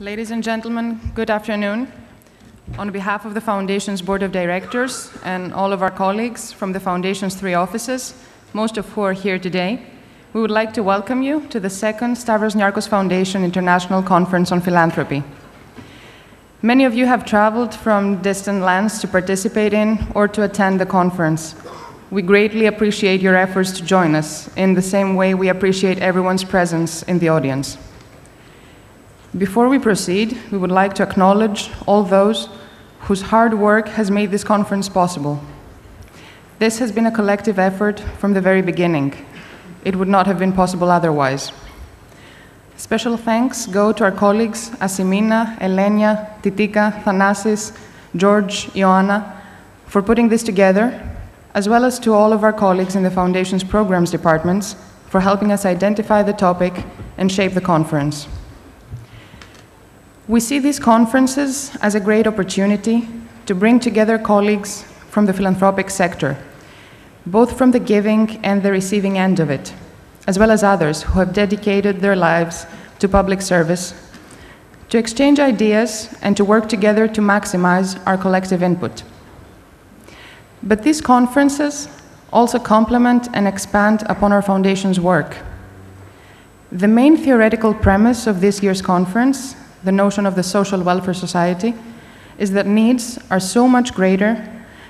Ladies and gentlemen, good afternoon. On behalf of the Foundation's Board of Directors and all of our colleagues from the Foundation's three offices, most of who are here today, we would like to welcome you to the second Stavros Niarchos Foundation International Conference on Philanthropy. Many of you have traveled from distant lands to participate in or to attend the conference. We greatly appreciate your efforts to join us in the same way we appreciate everyone's presence in the audience. Before we proceed, we would like to acknowledge all those whose hard work has made this conference possible. This has been a collective effort from the very beginning. It would not have been possible otherwise. Special thanks go to our colleagues Asimina, Elenia, Titika, Thanasis, George, Ioanna for putting this together as well as to all of our colleagues in the Foundation's programs departments for helping us identify the topic and shape the conference. We see these conferences as a great opportunity to bring together colleagues from the philanthropic sector, both from the giving and the receiving end of it, as well as others who have dedicated their lives to public service, to exchange ideas and to work together to maximize our collective input. But these conferences also complement and expand upon our Foundation's work. The main theoretical premise of this year's conference, the notion of the social welfare society, is that needs are so much greater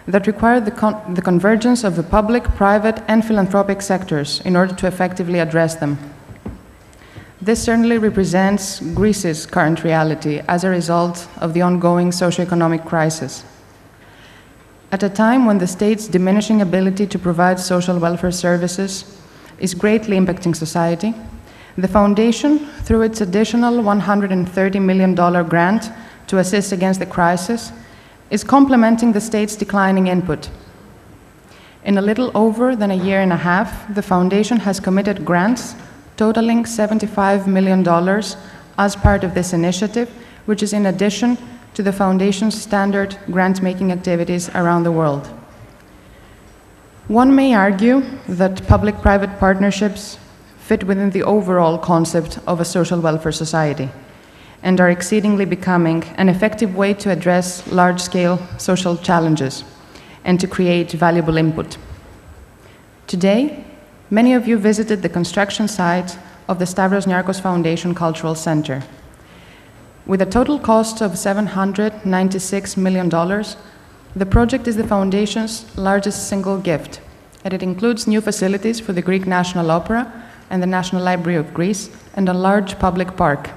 that require the, con the convergence of the public, private, and philanthropic sectors in order to effectively address them. This certainly represents Greece's current reality as a result of the ongoing socioeconomic crisis. At a time when the state's diminishing ability to provide social welfare services is greatly impacting society, the Foundation, through its additional $130 million grant to assist against the crisis, is complementing the state's declining input. In a little over than a year and a half, the Foundation has committed grants totaling $75 million as part of this initiative, which is in addition to the Foundation's standard grant making activities around the world. One may argue that public private partnerships fit within the overall concept of a social welfare society and are exceedingly becoming an effective way to address large scale social challenges and to create valuable input. Today, many of you visited the construction site of the Stavros Niarchos Foundation Cultural Center. With a total cost of $796 million, the project is the Foundation's largest single gift, and it includes new facilities for the Greek National Opera and the National Library of Greece and a large public park.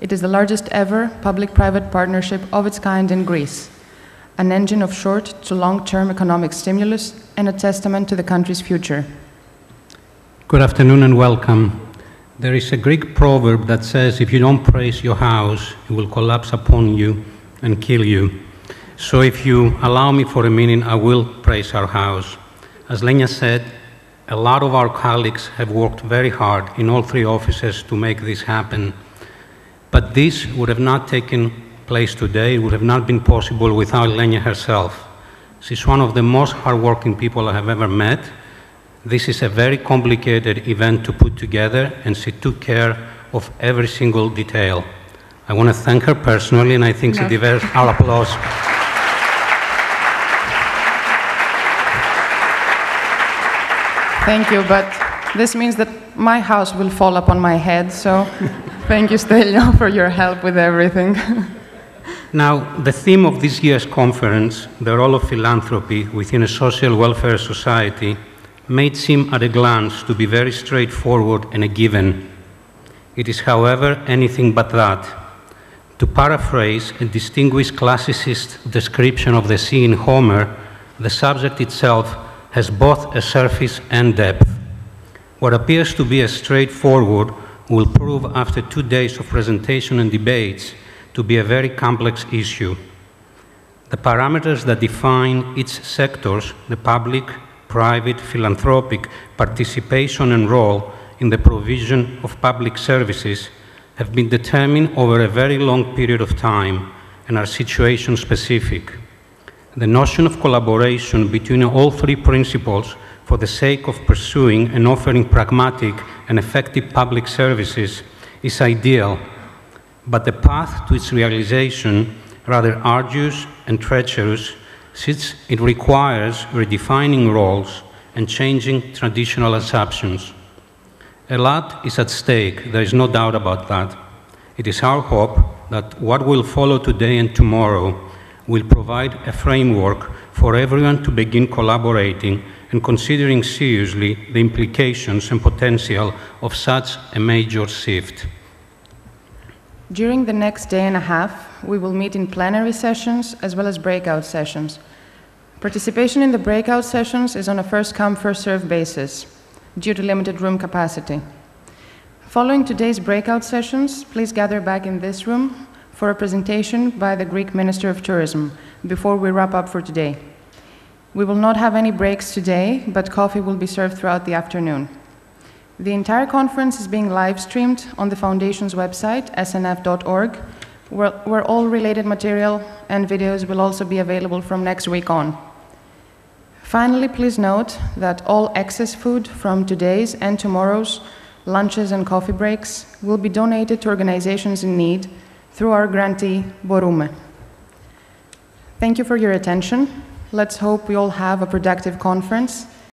It is the largest ever public private partnership of its kind in Greece, an engine of short to long term economic stimulus and a testament to the country's future. Good afternoon and welcome. There is a Greek proverb that says, if you don't praise your house, it will collapse upon you and kill you. So if you allow me for a minute, I will praise our house. As Lenia said, a lot of our colleagues have worked very hard in all three offices to make this happen. But this would have not taken place today, it would have not been possible without Lenia herself. She's one of the most hardworking people I have ever met, this is a very complicated event to put together, and she took care of every single detail. I want to thank her personally, and I think no. she deserves our applause. Thank you, but this means that my house will fall upon my head, so thank you, Stelio, for your help with everything. now, the theme of this year's conference, the role of philanthropy within a social welfare society, may seem at a glance to be very straightforward and a given. It is, however, anything but that. To paraphrase a distinguished classicist description of the sea in Homer, the subject itself has both a surface and depth. What appears to be a straightforward will prove after two days of presentation and debates to be a very complex issue. The parameters that define its sectors, the public, private philanthropic participation and role in the provision of public services have been determined over a very long period of time and are situation specific. The notion of collaboration between all three principles for the sake of pursuing and offering pragmatic and effective public services is ideal. but the path to its realization rather arduous and treacherous since it requires redefining roles and changing traditional assumptions. A lot is at stake, there is no doubt about that. It is our hope that what will follow today and tomorrow will provide a framework for everyone to begin collaborating and considering seriously the implications and potential of such a major shift. During the next day and a half, we will meet in plenary sessions as well as breakout sessions. Participation in the breakout sessions is on a first come, first served basis due to limited room capacity. Following today's breakout sessions, please gather back in this room for a presentation by the Greek Minister of Tourism before we wrap up for today. We will not have any breaks today, but coffee will be served throughout the afternoon. The entire conference is being live streamed on the Foundation's website, snf.org, where, all related material and videos will also be available from next week on. Finally, please note that all excess food from today's and tomorrow's lunches and coffee breaks will be donated to organizations in need through our grantee, Boroume. Thank you for your attention. Let's hope we all have a productive conference